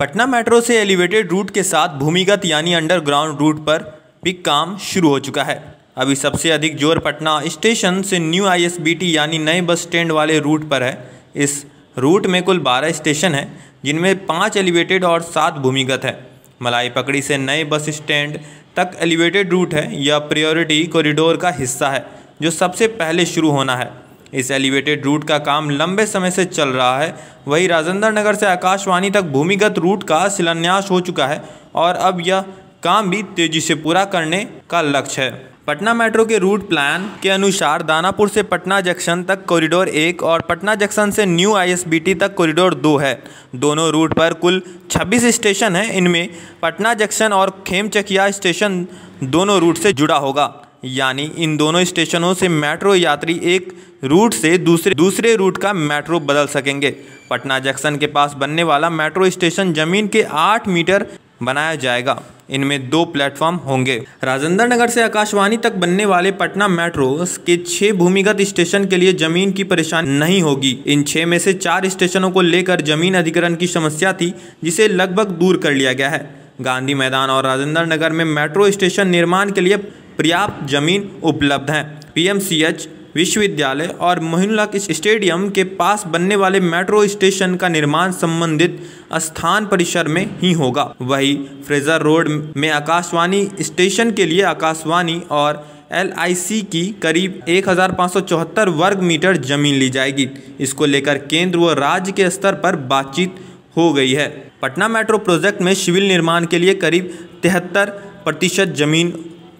Patna metro से elevated route के साथ भूमिगत यानी अंडरग्राउंड रूट पर भी काम शुरू हो चुका है। अभी सबसे अधिक ज़ोर पटना स्टेशन से न्यू आईएसबीटी यानी नए बस स्टैंड वाले रूट पर है। इस रूट में कुल बारह स्टेशन हैं, जिनमें पाँच एलिवेटेड और सात भूमिगत है। मलाई पकड़ी से नए बस स्टैंड तक एलिवेटेड रूट है। यह प्रायोरिटी कॉरिडोर का हिस्सा है, जो सबसे पहले शुरू होना है। इस एलिवेटेड रूट का काम लंबे समय से चल रहा है। वही राजेंद्र नगर से आकाशवाणी तक भूमिगत रूट का शिलान्यास हो चुका है और अब यह काम भी तेज़ी से पूरा करने का लक्ष्य है। पटना मेट्रो के रूट प्लान के अनुसार दानापुर से पटना जंक्शन तक कॉरिडोर एक और पटना जंक्शन से न्यू आईएसबीटी तक कॉरिडोर दो है। दोनों रूट पर कुल 26 स्टेशन हैं। इनमें पटना जंक्शन और खेमचकिया स्टेशन दोनों रूट से जुड़ा होगा। यानी इन दोनों स्टेशनों से मेट्रो यात्री एक रूट से दूसरे दूसरे रूट का मेट्रो बदल सकेंगे। पटना जंक्शन के पास बनने वाला मेट्रो स्टेशन ज़मीन के आठ मीटर बनाया जाएगा। इनमें दो प्लेटफॉर्म होंगे। राजेंद्र नगर से आकाशवाणी तक बनने वाले पटना मेट्रो के छह भूमिगत स्टेशन के लिए ज़मीन की परेशानी नहीं होगी। इन छह में से चार स्टेशनों को लेकर ज़मीन अधिग्रहण की समस्या थी, जिसे लगभग दूर कर लिया गया है। गांधी मैदान और राजेंद्र नगर में मेट्रो स्टेशन निर्माण के लिए पर्याप्त ज़मीन उपलब्ध है। पीएमसीएच विश्वविद्यालय और मोहिनुलक स्टेडियम के पास बनने वाले मेट्रो स्टेशन का निर्माण संबंधित स्थान परिसर में ही होगा। वही फ्रेजर रोड में आकाशवाणी स्टेशन के लिए आकाशवाणी और एलआईसी की करीब एक हज़ार पाँच सौ चौहत्तर वर्ग मीटर ज़मीन ली जाएगी। इसको लेकर केंद्र व राज्य के स्तर पर बातचीत हो गई है। पटना मेट्रो प्रोजेक्ट में सिविल निर्माण के लिए करीब तिहत्तर प्रतिशत ज़मीन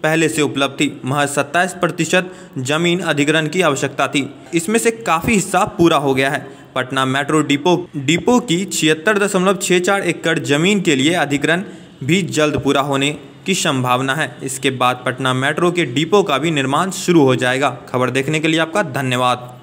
पहले से उपलब्ध थी। महज सत्ताईस प्रतिशत ज़मीन अधिग्रहण की आवश्यकता थी। इसमें से काफ़ी हिस्सा पूरा हो गया है। पटना मेट्रो डिपो डिपो की छिहत्तर दशमलव छः चार एकड़ ज़मीन के लिए अधिग्रहण भी जल्द पूरा होने की संभावना है। इसके बाद पटना मेट्रो के डिपो का भी निर्माण शुरू हो जाएगा। खबर देखने के लिए आपका धन्यवाद।